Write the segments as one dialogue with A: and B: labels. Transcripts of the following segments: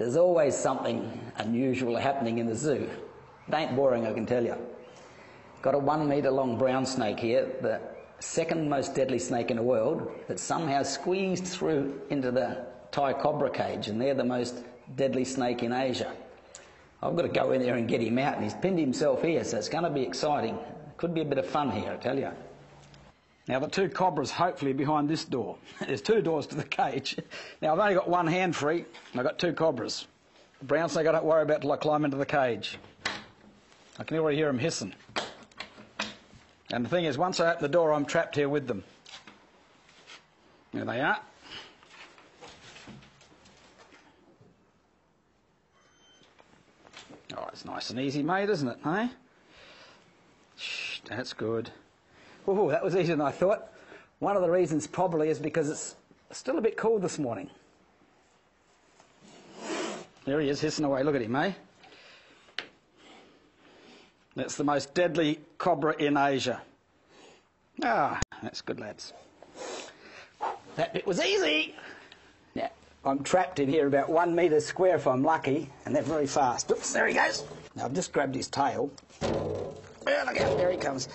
A: There's always something unusual happening in the zoo. It ain't boring, I can tell you. Got a one metre long brown snake here, the second most deadly snake in the world, that somehow squeezed through into the Thai cobra cage, and they're the most deadly snake in Asia. I've got to go in there and get him out, and he's pinned himself here, so it's going to be exciting. Could be a bit of fun here, I tell you. Now, the two cobras hopefully behind this door. There's two doors to the cage. Now, I've only got one hand free, and I've got two cobras. The brown snake I don't worry about till I climb into the cage. I can already hear them hissing. And the thing is, once I open the door, I'm trapped here with them. There they are. Oh, it's nice and easy made, isn't it, eh? Shh, that's good. Oh, that was easier than I thought. One of the reasons probably is because it's still a bit cold this morning. There he is, hissing away. Look at him, eh? That's the most deadly cobra in Asia. Ah, that's good, lads. That bit was easy. Yeah, I'm trapped in here about one metre square if I'm lucky, and they're very fast. Oops, there he goes. Now, I've just grabbed his tail. Oh, look out, there he comes.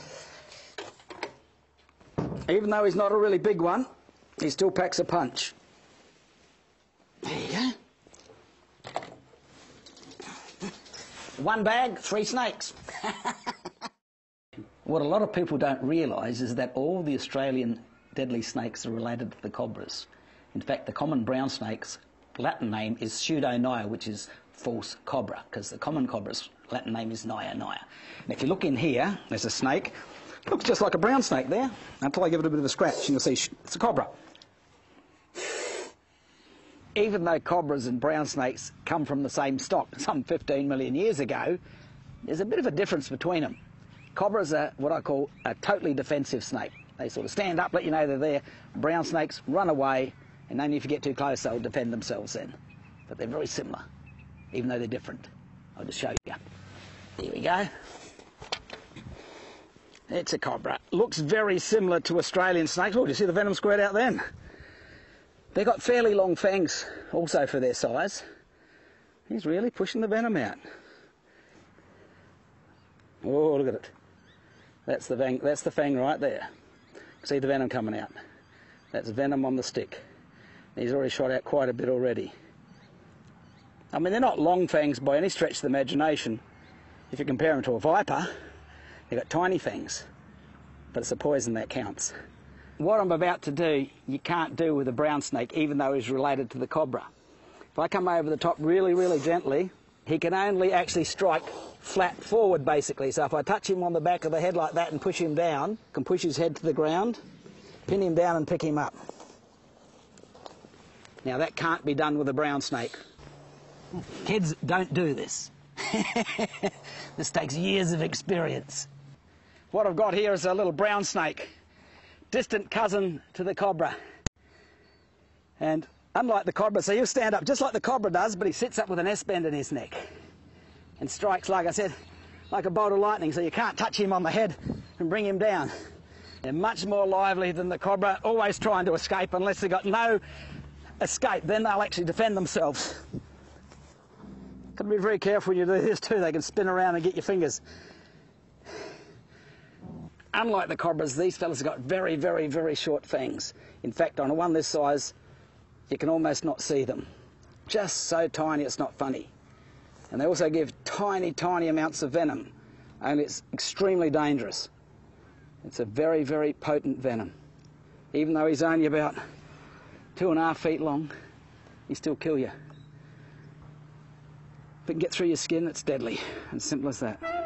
A: Even though he's not a really big one, he still packs a punch. There you go. One bag, three snakes. what a lot of people don't realise is that all the Australian deadly snakes are related to the cobras. In fact, the common brown snake's Latin name is Pseudonaja, which is false cobra, because the common cobra's Latin name is Naja naja. And if you look in here, there's a snake. Looks just like a brown snake there, until I give it a bit of a scratch, and you'll see it's a cobra. Even though cobras and brown snakes come from the same stock some 15 million years ago, there's a bit of a difference between them. Cobras are what I call a totally defensive snake. They sort of stand up, let you know they're there. Brown snakes run away, and only if you get too close, they'll defend themselves then. But they're very similar, even though they're different. I'll just show you. Here we go. It's a cobra. Looks very similar to Australian snakes. Oh, do you see the venom squirt out then? They've got fairly long fangs also for their size. He's really pushing the venom out. Oh, look at it. That's the fang, that's the fang right there. See the venom coming out. That's venom on the stick. He's already shot out quite a bit already. I mean, they're not long fangs by any stretch of the imagination. If you compare them to a viper, they've got tiny fangs. But it's the poison that counts. What I'm about to do, you can't do with a brown snake, even though he's related to the cobra. If I come over the top really, really gently, he can only actually strike flat forward, basically. So if I touch him on the back of the head like that and push him down, can push his head to the ground, pin him down and pick him up. Now that can't be done with a brown snake. Kids don't do this. this takes years of experience. What I've got here is a little brown snake, distant cousin to the cobra. And unlike the cobra, so he'll stand up just like the cobra does, but he sits up with an S-bend in his neck and strikes, like I said, like a bolt of lightning, so you can't touch him on the head and bring him down. They're much more lively than the cobra, always trying to escape unless they've got no escape, then they'll actually defend themselves. Got to be very careful when you do this too, they can spin around and get your fingers. Unlike the cobras, these fellas have got very, very, very short fangs. In fact, on a one this size, you can almost not see them. Just so tiny it's not funny. And they also give tiny, tiny amounts of venom, only it's extremely dangerous. It's a very, very potent venom. Even though he's only about two and a half feet long, he still kill you. If it can get through your skin, it's deadly. As simple as that.